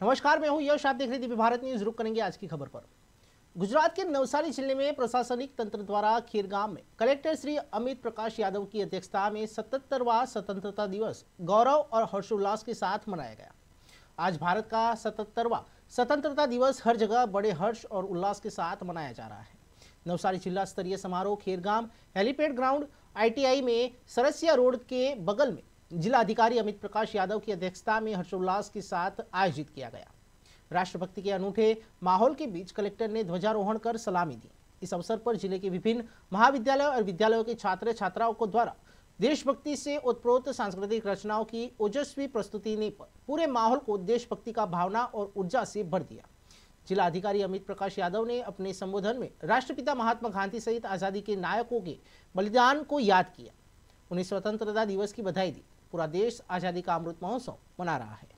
नमस्कार, मैं हूँ यश। आप देख रहे थे भारत न्यूज़। रुक करेंगे आज की खबर पर। गुजरात के नवसारी ज़िले में प्रशासनिक तंत्र द्वारा खीरगांव में कलेक्टर श्री अमित प्रकाश यादव की अध्यक्षता में सतहत्तरवा स्वतंत्रता दिवस गौरव और हर्षोल्लास के साथ मनाया गया। आज भारत का सतहत्तरवा स्वतंत्रता दिवस हर जगह बड़े हर्ष और उल्लास के साथ मनाया जा रहा है। नवसारी जिला स्तरीय समारोह खेरगाम हेलीपैड ग्राउंड आईटीआई में सरसिया रोड के बगल में जिला अधिकारी अमित प्रकाश यादव की अध्यक्षता में हर्षोल्लास के साथ आयोजित किया गया। राष्ट्रभक्ति के अनूठे माहौल के बीच कलेक्टर ने ध्वजारोहण कर सलामी दी। इस अवसर पर ज़िले के विभिन्न महाविद्यालयों और विद्यालयों के छात्र छात्राओं को द्वारा देशभक्ति से उत्प्रोत सांस्कृतिक रचनाओं की ओजस्वी प्रस्तुति ने पूरे माहौल को देशभक्ति का भावना और ऊर्जा से भर दिया। जिला अधिकारी अमित प्रकाश यादव ने अपने संबोधन में राष्ट्रपिता महात्मा गांधी सहित आज़ादी के नायकों के बलिदान को याद किया। उन्हें स्वतंत्रता दिवस की बधाई दी। पूरा देश आज़ादी का अमृत महोत्सव मना रहा है।